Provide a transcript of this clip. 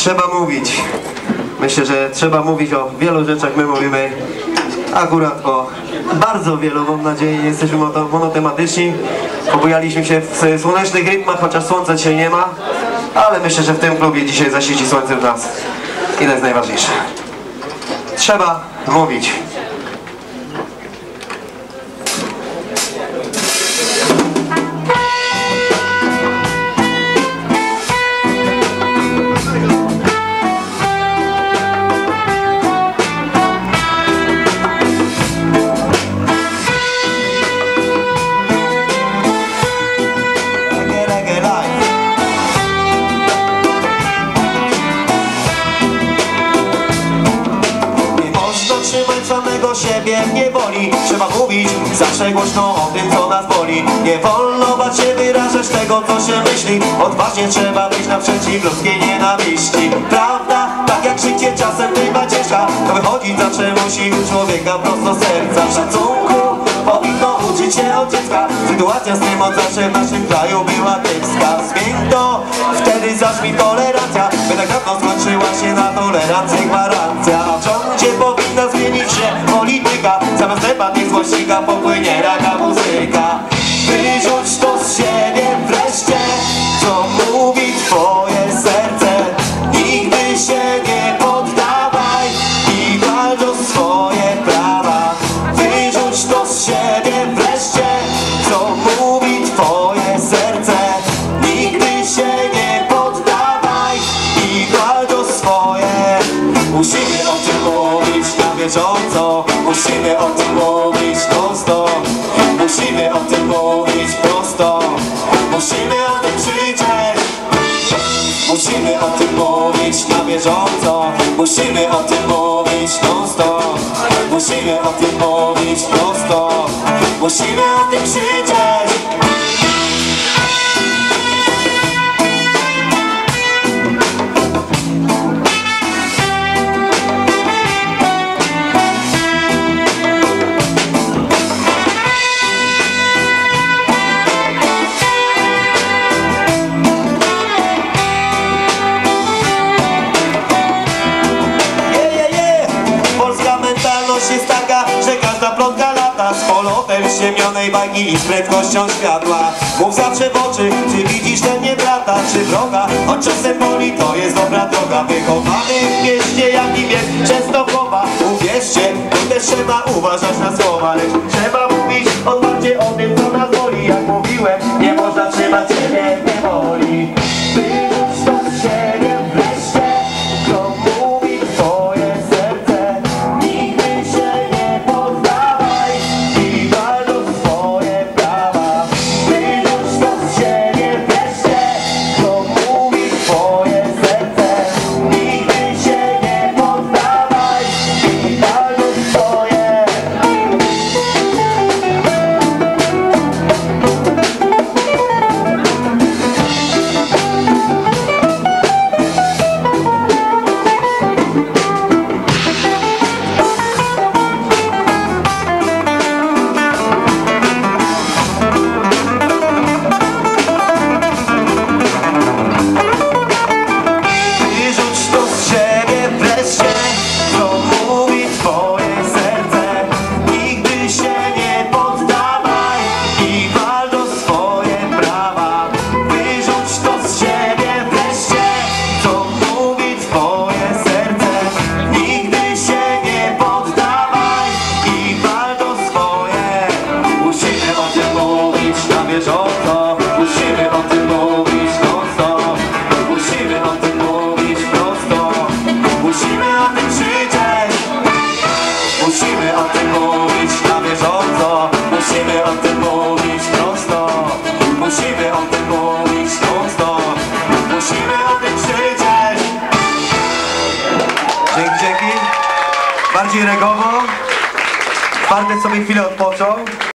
Trzeba mówić. Myślę, że trzeba mówić o wielu rzeczach. My mówimy akurat o bardzo wielu, mam nadzieję, nie jesteśmy mono- monotematyczni. Pobujaliśmy się w słonecznych rytmach, chociaż słońca dzisiaj nie ma. Ale myślę, że w tym klubie dzisiaj zaświeci słońce w nas. I to jest najważniejsze. Trzeba mówić. Siebie w niewoli Trzeba mówić zawsze głośno o tym, co nas boli. Nie wolno bać się wyrażać tego, co się myśli. Odważnie trzeba wyjść naprzeciw ludzkiej nienawiści. Prawda, tak jak życie czasem bywa ciężka. To wychodzić zawsze musi u człowieka prosto serca. Szacunku powinno uczyć się od dziecka. Sytuacja z tym od zawsze w naszym kraju była kiepska. Zmień to, wtedy zaczmi tolerancja By tak dawno skończyła się na tolerancji gwarancja złośnika popłynie raka muzyka. Wyrzuć to z siebie wreszcie Co mówi twoje serce. Nigdy się nie poddawaj I walcz o swoje prawa. Wyrzuć to z siebie wreszcie Co mówi twoje serce. Nigdy się nie poddawaj I walcz o swoje. Musimy o tym mówić na bieżąco. Musimy o tym Musimy o tym mówić non stop Musimy o tym mówić prosto Musimy o tym krzyczeć ściemnionej bajki i z prędkością światła. Mów zawsze w oczy, czy widzisz ten nie brata, czy wroga. Choć czasem boli, to jest dobra droga. Wychowany w mieście, jak i wiek, często chowa Uwierzcie, tu też trzeba uważać na słowa. Lecz trzeba mówić otwarcie o tym, co nas boli. Jak mówiłem, nie można trzymać siebie w niewoli tym mówić na bieżąco Musimy o tym mówić prosto. Musimy o tym mówić Musimy o tym Dzięki, dzięki. Bardziej regowo. Bartek sobie chwilę odpoczął